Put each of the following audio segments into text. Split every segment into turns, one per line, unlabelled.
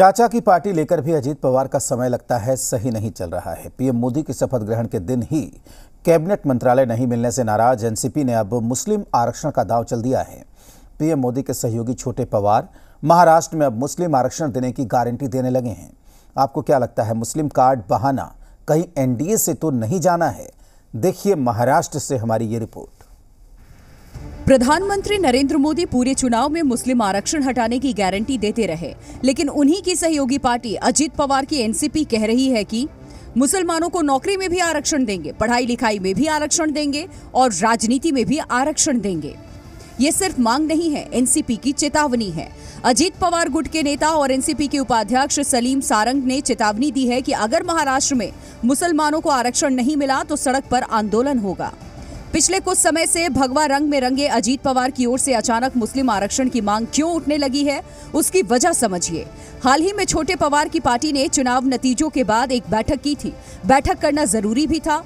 चाचा की पार्टी लेकर भी अजीत पवार का समय लगता है, सही नहीं चल रहा है। पीएम मोदी के शपथ ग्रहण के दिन ही कैबिनेट मंत्रालय नहीं मिलने से नाराज़। एनसीपी ने अब मुस्लिम आरक्षण का दाव चल दिया है। पीएम मोदी के सहयोगी छोटे पवार महाराष्ट्र में अब मुस्लिम आरक्षण देने की गारंटी देने लगे हैं। आपको क्या लगता है, मुस्लिम कार्ड बहाना कहीं एनडीए से तो नहीं जाना है? देखिए महाराष्ट्र से हमारी ये रिपोर्ट।
प्रधानमंत्री नरेंद्र मोदी पूरे चुनाव में मुस्लिम आरक्षण हटाने की गारंटी देते रहे, लेकिन उन्हीं की सहयोगी पार्टी अजीत पवार की एनसीपी कह रही है कि मुसलमानों को नौकरी में भी आरक्षण देंगे पढ़ाई लिखाई में भी आरक्षण देंगे और राजनीति में भी आरक्षण देंगे। ये सिर्फ़ मांग नहीं है, एनसीपी की चेतावनी है। अजीत पवार गुट के नेता और एनसीपी के उपाध्यक्ष सलीम सारंग ने चेतावनी दी है कि अगर महाराष्ट्र में मुसलमानों को आरक्षण नहीं मिला तो सड़क पर आंदोलन होगा। पिछले कुछ समय से भगवा रंग में रंगे अजीत पवार की ओर से अचानक मुस्लिम आरक्षण की मांग क्यों उठने लगी है, उसकी वजह समझिए। हाल ही में छोटे पवार की पार्टी ने चुनाव नतीजों के बाद एक बैठक की थी। बैठक करना ज़रूरी भी था,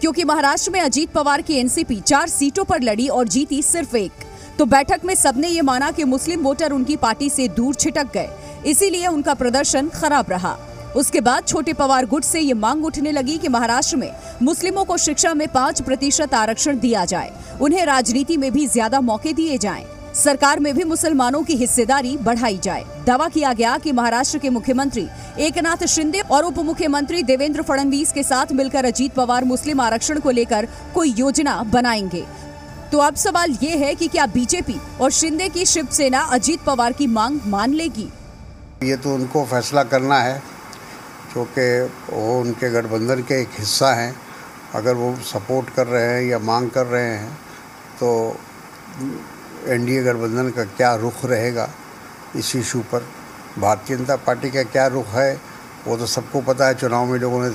क्योंकि महाराष्ट्र में अजीत पवार की एनसीपी चार सीटों पर लड़ी और जीती सिर्फ़ एक। तो बैठक में सबने ये माना कि मुस्लिम वोटर उनकी पार्टी से दूर छिटक गए, इसीलिए उनका प्रदर्शन खराब रहा। उसके बाद छोटे पवार गुट से ये मांग उठने लगी कि महाराष्ट्र में मुस्लिमों को शिक्षा में पाँच प्रतिशत आरक्षण दिया जाए। उन्हें राजनीति में भी ज़्यादा मौके दिए जाएँ। सरकार में भी मुसलमानों की हिस्सेदारी बढ़ाई जाए। दावा किया गया कि महाराष्ट्र के मुख्यमंत्री एकनाथ शिंदे और उप मुख्यमंत्री देवेंद्र फडणवीस के साथ मिलकर अजीत पवार मुस्लिम आरक्षण को लेकर कोई योजना बनाएँगे। तो अब सवाल ये है कि क्या बीजेपी और शिंदे की शिवसेना अजीत पवार की मांग मान लेगी?
ये तो उनको फैसला करना है। क्योंकि वो उनके गठबंधन के एक हिस्सा हैं। अगर वो सपोर्ट कर रहे हैं या मांग कर रहे हैं तो एनडीए गठबंधन का क्या रुख रहेगा इस इशू पर? भारतीय जनता पार्टी का क्या रुख है? वो तो सबको पता है। चुनाव में लोगों ने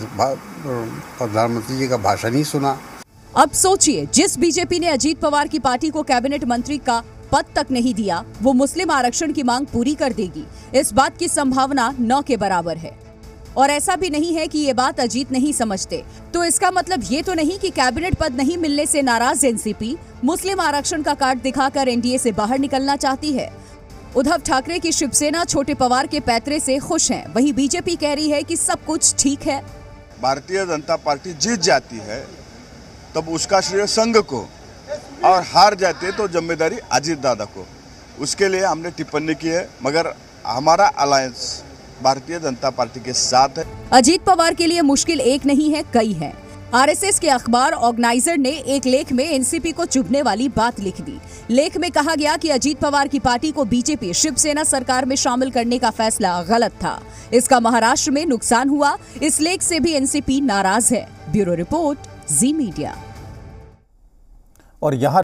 प्रधानमंत्री जी का भाषण ही सुना।
अब सोचिए, जिस बीजेपी ने अजीत पवार की पार्टी को कैबिनेट मंत्री का पद तक नहीं दिया, वो मुस्लिम आरक्षण की मांग पूरी कर देगी। इस बात की संभावना न के बराबर है। और ऐसा भी नहीं है कि ये बात अजीत नहीं समझते। तो इसका मतलब ये तो नहीं कि कैबिनेट पद नहीं मिलने से नाराज़ एनसीपी, मुस्लिम आरक्षण का कार्ड दिखाकर एनडीए से बाहर निकलना चाहती है। उद्धव ठाकरे की शिवसेना छोटे पवार के पैतरे से खुश है। वहीं बीजेपी कह रही है कि सब कुछ ठीक है।
भारतीय जनता पार्टी जीत जाती है, तब उसका श्रेय संघ को और हार जाती है तो ज़िम्मेदारी अजीत दादा को। उसके लिए हमने टिप्पणी की है, मगर हमारा अलायंस भारतीय जनता पार्टी के साथ है।
अजीत पवार के लिए मुश्किल एक नहीं है कई है। आरएसएस के अखबार ऑर्गेनाइजर ने एक लेख में एनसीपी को चुभने वाली बात लिख दी। लेख में कहा गया कि अजीत पवार की पार्टी को बीजेपी शिवसेना सरकार में शामिल करने का फैसला गलत था। इसका महाराष्ट्र में नुकसान हुआ। इस लेख से भी एनसीपी नाराज़ है। Bureau report Zee media.
और यहाँ